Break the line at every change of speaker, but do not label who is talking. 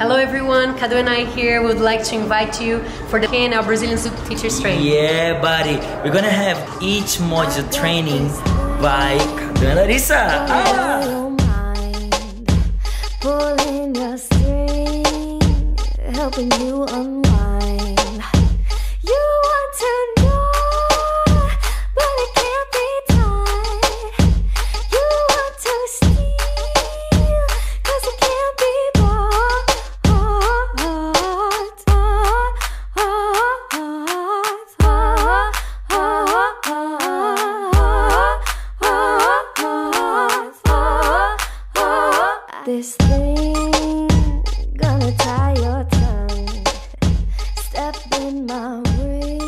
Hello everyone, Kadu and I here would like to invite you for the K&L Brazilian Zouk Teachers Training.
Yeah, buddy. We're gonna have each module training by Kadu and Larissa. Ah!
Pulling your string, helping you unwind. this thing gonna tie your tongue. Step in my ring.